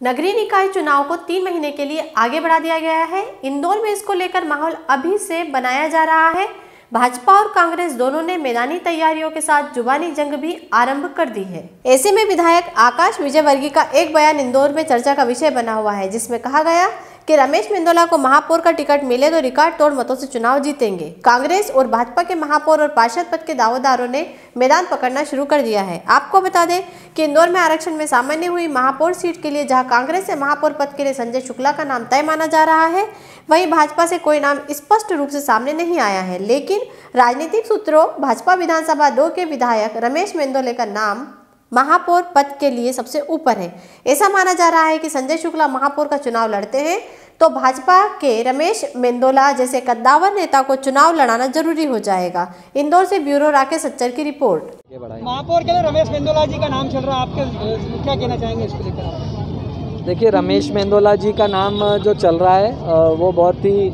नगरीय निकाय चुनाव को तीन महीने के लिए आगे बढ़ा दिया गया है। इंदौर में इसको लेकर माहौल अभी से बनाया जा रहा है। भाजपा और कांग्रेस दोनों ने मैदानी तैयारियों के साथ जुबानी जंग भी आरंभ कर दी है। ऐसे में विधायक आकाश विजयवर्गीय का एक बयान इंदौर में चर्चा का विषय बना हुआ है, जिसमें कहा गया कि रमेश मेंदोला को महापौर का टिकट मिले तो रिकॉर्ड तोड़ मतों से चुनाव जीतेंगे। कांग्रेस और भाजपा के महापौर और पार्षद पद के दावेदारों ने मैदान पकड़ना शुरू कर दिया है। आपको बता दें कि इंदौर में आरक्षण में सामान्य हुई महापौर सीट के लिए, जहाँ कांग्रेस से महापौर पद के लिए संजय शुक्ला का नाम तय माना जा रहा है, वहीं भाजपा से कोई नाम स्पष्ट रूप से सामने नहीं आया है। लेकिन राजनीतिक सूत्रों, भाजपा विधानसभा दो के विधायक रमेश मेंदोले का नाम महापौर पद के लिए सबसे ऊपर है। ऐसा माना जा रहा है कि संजय शुक्ला महापौर का चुनाव लड़ते हैं तो भाजपा के रमेश मेंदोला जैसे कद्दावर नेता को चुनाव लड़ाना ज़रूरी हो जाएगा। इंदौर से ब्यूरो राकेश सच्चर की रिपोर्ट। महापौर के लिए रमेश मेंदोला जी का नाम चल रहा है। आपके क्या कहना चाहेंगे इसको लेकर? देखिए रमेश मेंदोला जी का नाम जो चल रहा है वो बहुत ही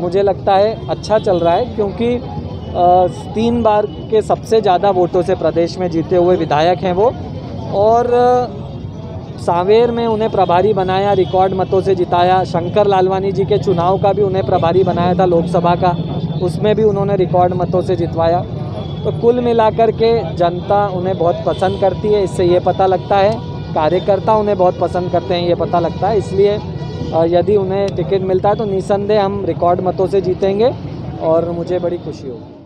मुझे लगता है अच्छा चल रहा है क्योंकि तीन बार के सबसे ज़्यादा वोटों से प्रदेश में जीते हुए विधायक हैं वो। और सांवेर में उन्हें प्रभारी बनाया, रिकॉर्ड मतों से जिताया। शंकर लालवानी जी के चुनाव का भी उन्हें प्रभारी बनाया था लोकसभा का। उसमें भी उन्होंने रिकॉर्ड मतों से जितवाया। तो कुल मिलाकर के जनता उन्हें बहुत पसंद करती है, इससे ये पता लगता है। कार्यकर्ता उन्हें बहुत पसंद करते हैं, ये पता लगता है। इसलिए यदि उन्हें टिकट मिलता है तो निसंदेह हम रिकॉर्ड मतों से जीतेंगे। और मुझे बड़ी खुशी होगी।